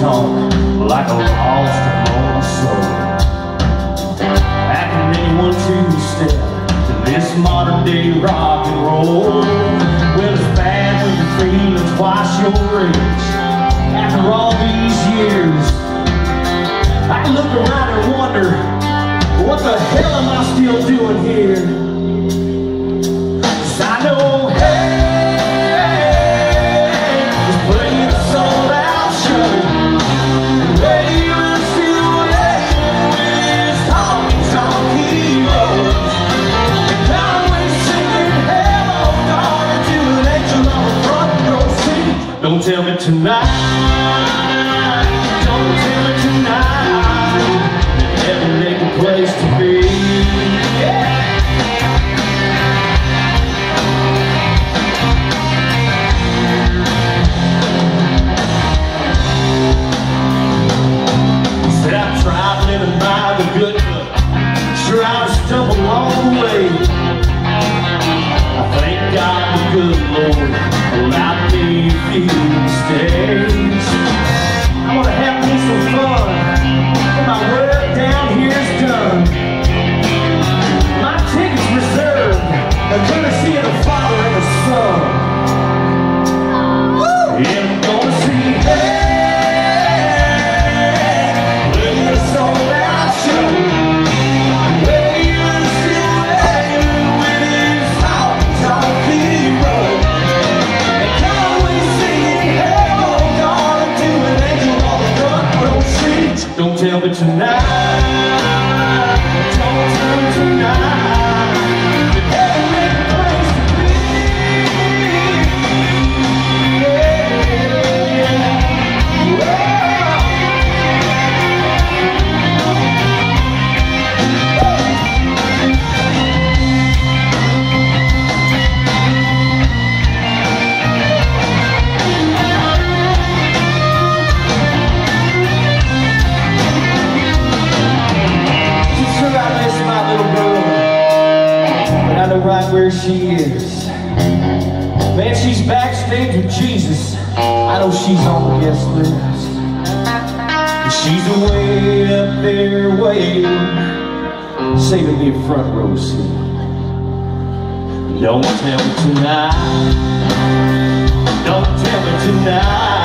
talk like a lost and lonely soul. How can anyone to step to this modern day rock and roll? Well, it's bad when you're feeling twice your age. After all these years, I look around and wonder, what the hell am I still doing here? Don't tell me tonight. Me a tonight. Don't me tonight. Right where she is. Man, she's backstage with Jesus. I know she's on the guest list. And she's way up there waiting, saving me a front row seat. Don't tell me tonight. Don't tell me tonight.